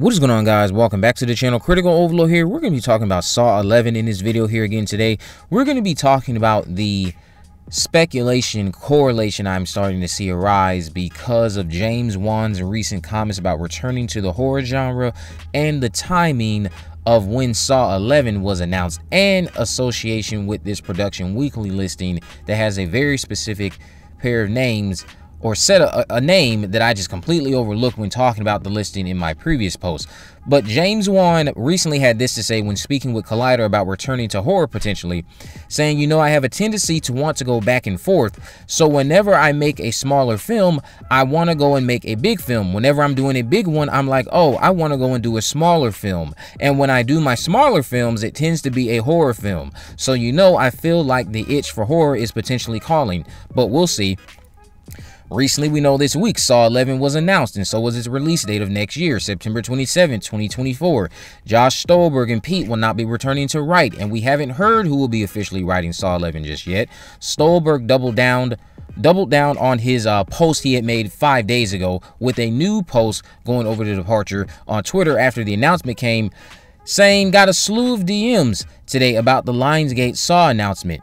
What is going on guys? Welcome back to the channel. Critical Overlord here. We're going to be talking about Saw 11 in this video here again today. We're going to be talking about the speculation correlation I'm starting to see arise because of James Wan's recent comments about returning to the horror genre and the timing of when Saw 11 was announced and association with this production weekly listing that has a very specific pair of names or set a, a, name that I just completely overlooked when talking about the listing in my previous post. But James Wan recently had this to say when speaking with Collider about returning to horror potentially, saying, You know, I have a tendency to want to go back and forth. So whenever I make a smaller film, I want to go and make a big film. Whenever I'm doing a big one, I'm like, Oh, I want to go and do a smaller film. And when I do my smaller films, it tends to be a horror film. So, you know, I feel like the itch for horror is potentially calling, but we'll see. Recently, we know this week Saw 11 was announced, and so was its release date of next year, September 27, 2024. Josh Stolberg and Pete will not be returning to write, and we haven't heard who will be officially writing Saw 11 just yet. Stolberg doubled down doubled down on his uh, post he had made five days ago with a new post going over the departure on Twitter after the announcement came, saying got a slew of DMs today about the Lionsgate Saw announcement.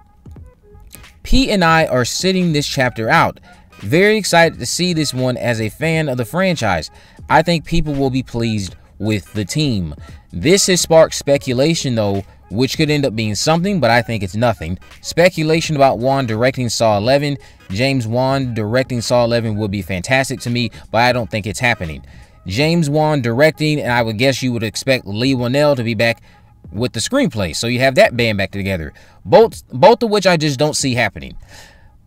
Pete and I are sitting this chapter out. Very excited to see this one as a fan of the franchise. I think people will be pleased with the team. This has sparked speculation though, which could end up being something, but I think it's nothing. Speculation about Wan directing Saw 11. James Wan directing Saw 11 would be fantastic to me, but I don't think it's happening. James Wan directing, and I would guess you would expect Leigh Whannell to be back with the screenplay. So you have that band back together. Both both of which I just don't see happening.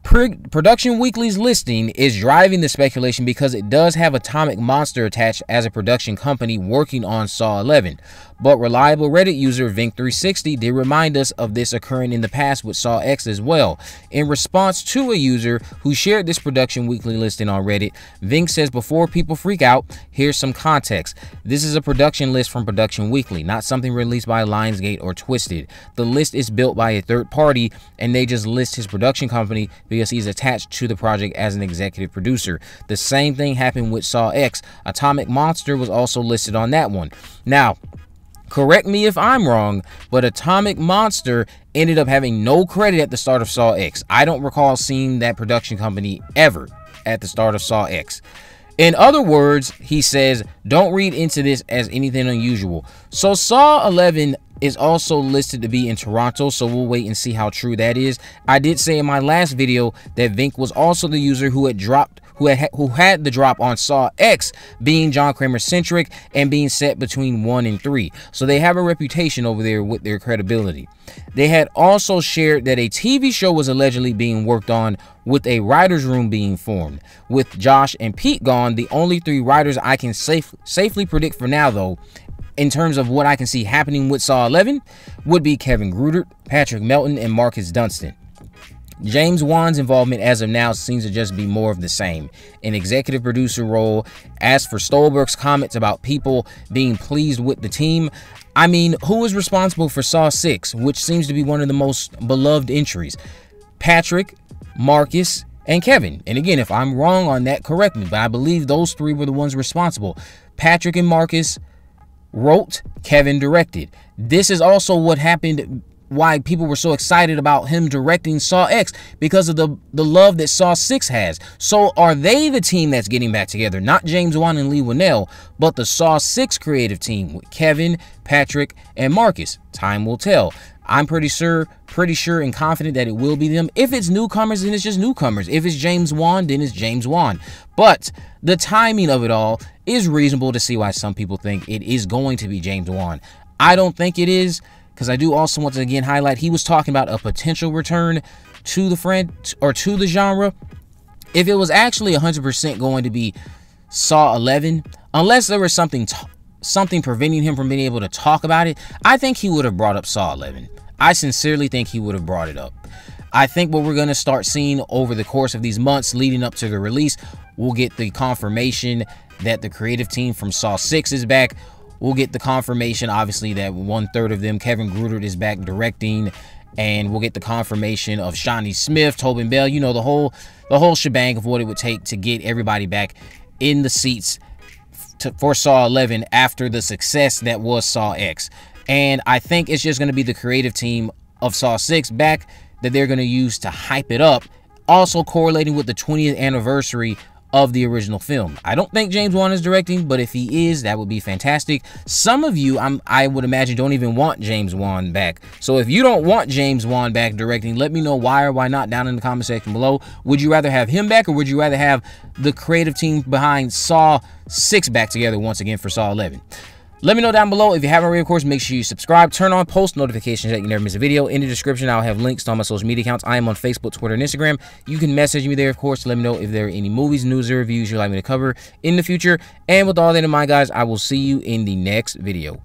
Production Weekly's listing is driving the speculation because it does have Atomic Monster attached as a production company working on Saw 11. But reliable Reddit user Vink360 did remind us of this occurring in the past with Saw X as well. In response to a user who shared this Production Weekly listing on Reddit, Vink says before people freak out, here's some context. This is a production list from Production Weekly, not something released by Lionsgate or Twisted. The list is built by a third party and they just list his production company because he's attached to the project as an executive producer. The same thing happened with Saw X. Atomic Monster was also listed on that one. Now, Correct me if I'm wrong, but Atomic Monster ended up having no credit at the start of Saw X. I don't recall seeing that production company ever at the start of Saw X. In other words, he says, don't read into this as anything unusual. So Saw 11 is also listed to be in Toronto, so we'll wait and see how true that is. I did say in my last video that Vink was also the user who had dropped who had who had the drop on Saw X being John Kramer centric and being set between 1 and 3. So they have a reputation over there with their credibility. They had also shared that a TV show was allegedly being worked on with a writer's room being formed. With Josh and Pete gone, the only three writers I can safe, safely predict for now, though, in terms of what I can see happening with Saw 11 would be Kevin Greutert, Patrick Melton, and Marcus Dunstan. James Wan's involvement as of now seems to just be more of the same, an executive producer role. As for Stolberg's comments about people being pleased with the team, I mean, who is responsible for Saw 6, which seems to be one of the most beloved entries? Patrick, Marcus, and Kevin. And again, if I'm wrong on that, correct me, but I believe those three were the ones responsible. Patrick and Marcus wrote, Kevin directed. This is also what happened why people were so excited about him directing Saw X because of the the love that Saw 6 has. So are they the team that's getting back together? Not James Wan and Leigh Whannell, but the Saw 6 creative team with Kevin, Patrick, and Marcus. Time will tell. I'm pretty sure, pretty sure and confident that it will be them. If it's newcomers, then it's just newcomers. If it's James Wan, then it's James Wan. But the timing of it all is reasonable to see why some people think it is going to be James Wan. I don't think it is because I do also want to again highlight he was talking about a potential return to the friend or to the genre. If it was actually 100% going to be Saw 11, unless there was something something preventing him from being able to talk about it, I think he would have brought up Saw 11. I sincerely think he would have brought it up. I think what we're going to start seeing over the course of these months leading up to the release, we'll get the confirmation that the creative team from Saw 6 is back. We'll get the confirmation, obviously, that one third of them, Kevin Greutert, is back directing, and we'll get the confirmation of Shawnee Smith, Tobin Bell, you know, the whole the whole shebang of what it would take to get everybody back in the seats to, for Saw 11 after the success that was Saw X. And I think it's just going to be the creative team of Saw 6 back that they're going to use to hype it up. Also correlating with the 20th anniversary of the original film. I don't think James Wan is directing, but if he is, that would be fantastic. Some of you, I'm, I would imagine, don't even want James Wan back. So if you don't want James Wan back directing, let me know why or why not down in the comment section below. Would you rather have him back or would you rather have the creative team behind Saw 6 back together once again for Saw 11? Let me know down below. If you haven't already, of course, make sure you subscribe. Turn on post notifications that you never miss a video. In the description, I'll have links to all my social media accounts. I am on Facebook, Twitter, and Instagram. You can message me there, of course, to let me know if there are any movies, news, or reviews you'd like me to cover in the future. And with all that in mind, guys, I will see you in the next video.